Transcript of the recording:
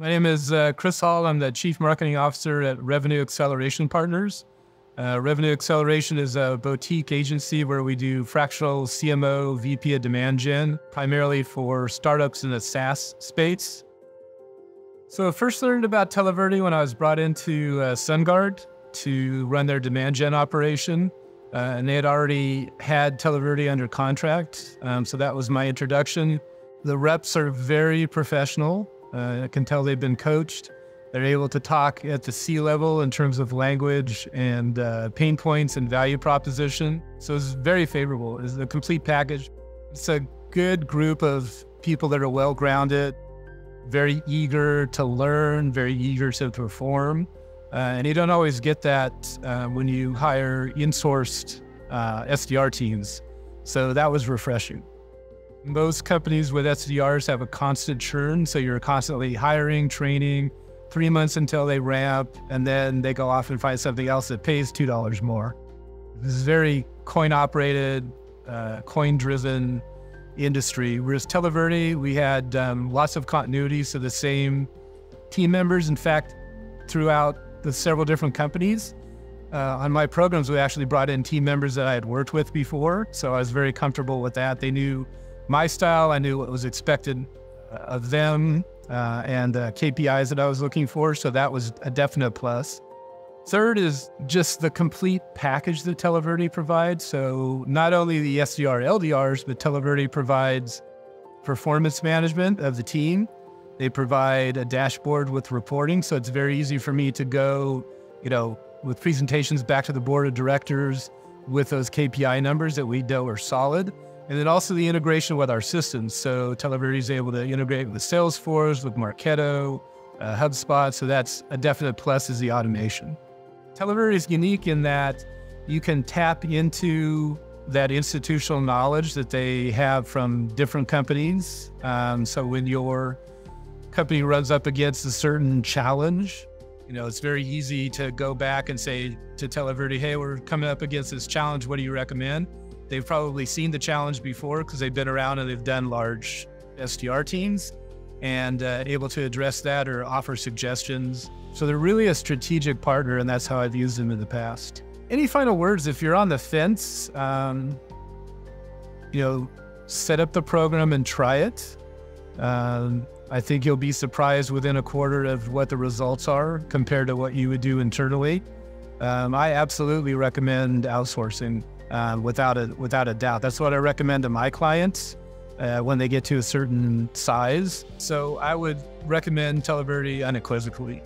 My name is uh, Chris Hall. I'm the Chief Marketing Officer at Revenue Acceleration Partners. Uh, Revenue Acceleration is a boutique agency where we do fractional CMO, VP of demand gen, primarily for startups in the SaaS space. So I first learned about Televerde when I was brought into uh, SunGard to run their demand gen operation. Uh, and they had already had Televerde under contract. Um, so that was my introduction. The reps are very professional. Uh, I can tell they've been coached. They're able to talk at the C level in terms of language and uh, pain points and value proposition. So it's very favorable. It's a complete package. It's a good group of people that are well grounded, very eager to learn, very eager to perform. Uh, and you don't always get that uh, when you hire in-sourced uh, SDR teams. So that was refreshing. Most companies with SDRs have a constant churn. So you're constantly hiring, training, three months until they ramp, and then they go off and find something else that pays $2 more. This is very coin operated, uh, coin driven industry. Whereas Televerde, we had um, lots of continuity. So the same team members, in fact, throughout the several different companies. Uh, on my programs, we actually brought in team members that I had worked with before, so I was very comfortable with that. They knew my style, I knew what was expected uh, of them, uh, and the KPIs that I was looking for, so that was a definite plus. Third is just the complete package that Televerde provides. So not only the SDR LDRs, but Televerde provides performance management of the team, they provide a dashboard with reporting, so it's very easy for me to go, you know, with presentations back to the board of directors with those KPI numbers that we know are solid. And then also the integration with our systems. So Televerde is able to integrate with Salesforce, with Marketo, uh, HubSpot. So that's a definite plus is the automation. Televerde is unique in that you can tap into that institutional knowledge that they have from different companies. Um, so when you're company runs up against a certain challenge, you know, it's very easy to go back and say to Televerde, hey, we're coming up against this challenge. What do you recommend? They've probably seen the challenge before because they've been around and they've done large SDR teams and uh, able to address that or offer suggestions. So they're really a strategic partner, and that's how I've used them in the past. Any final words? If you're on the fence, um, you know, set up the program and try it. Um, I think you'll be surprised within a quarter of what the results are compared to what you would do internally. Um, I absolutely recommend outsourcing uh, without a without a doubt. That's what I recommend to my clients uh, when they get to a certain size. So I would recommend Televerde unequivocally.